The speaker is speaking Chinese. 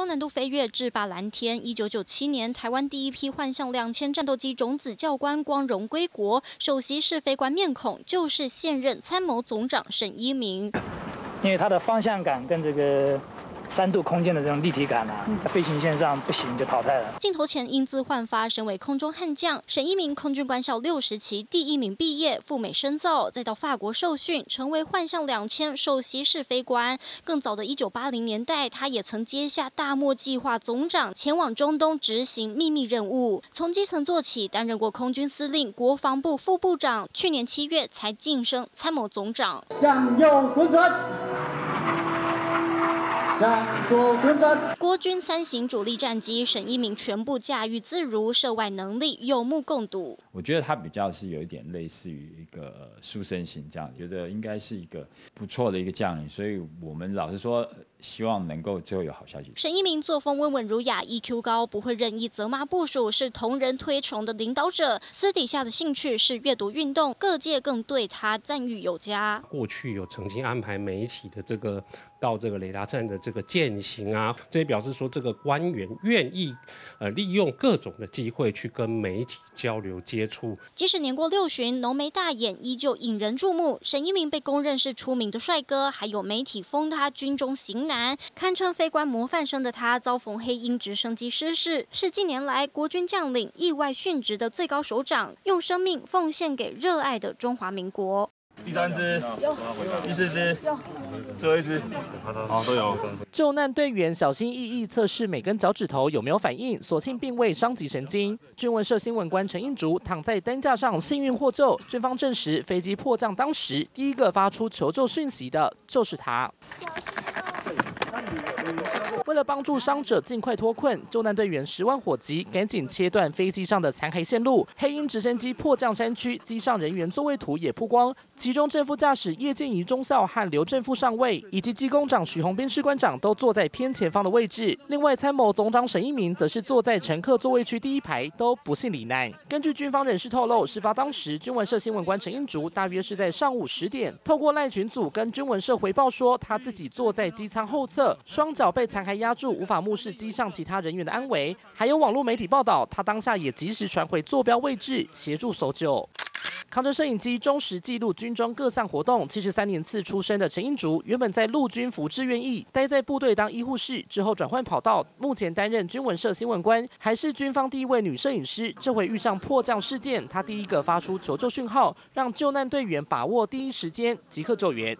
高难度飞跃制霸蓝天。一九九七年，台湾第一批幻象两千战斗机种子教官光荣归国，首席试飞官面孔就是现任参谋总长沈一鸣。因为他的方向感跟这个。三度空间的这种立体感啊，在飞行线上不行就淘汰了。镜头前英姿焕发，身为空中悍将，沈一鸣空军官校六十期第一名毕业，赴美深造，再到法国受训，成为幻象两千首席试飞官。更早的一九八零年代，他也曾接下大漠计划总长，前往中东执行秘密任务。从基层做起，担任过空军司令、国防部副部长，去年七月才晋升参谋总长。向右滚转。国军三型主力战机沈一鸣全部驾驭自如，涉外能力有目共睹。我觉得他比较是有一点类似于一个书生型这样，觉得应该是一个不错的一个将领，所以我们老实说。希望能够最后有好消息。沈一鸣作风温文儒雅，EQ 高，不会任意责骂部署，是同仁推崇的领导者。私底下的兴趣是阅读运动，各界更对他赞誉有加。过去有曾经安排媒体的这个到这个雷达站的这这个践行啊，这也表示说这个官员愿意呃利用各种的机会去跟媒体交流接触。即使年过六旬，浓眉大眼依旧引人注目。沈一鸣被公认是出名的帅哥，还有媒体封他军中型。男堪称非官模范生的他，遭逢黑鹰直升机失事，是近年来国军将领意外殉职的最高首长，用生命奉献给热爱的中华民国。第三只，第四只，最后一只，好都有。救难队员小心翼翼测试每根脚趾头有没有反应，所幸并未伤及神经。军文社新闻官陈英竹躺在担架上幸运获救，军方证实飞机迫降当时第一个发出求救讯息的就是他。为了帮助伤者尽快脱困，救难队员十万火急，赶紧切断飞机上的残骸线路。黑鹰直升机迫降山区，机上人员座位图也曝光，其中正副驾驶叶建仪中校和刘正副上尉，以及机工长许宏斌士官长都坐在偏前方的位置。另外，参谋总长沈一鸣则是坐在乘客座位区第一排，都不幸罹难。根据军方人士透露，事发当时，军文社新闻官陈英竹大约是在上午十点，透过赖群组跟军文社回报说，他自己坐在机舱后侧，双脚被残骸。压住，无法目视机上其他人员的安危。还有网络媒体报道，他当下也及时传回坐标位置，协助搜救。扛着摄影机，忠实记录军装各项活动。七十三年次出生的陈英竹，原本在陆军服志愿役，待在部队当医护士，之后转换跑道，目前担任军文社新闻官，还是军方第一位女摄影师。这回遇上迫降事件，她第一个发出求救讯号，让救难队员把握第一时间即刻救援。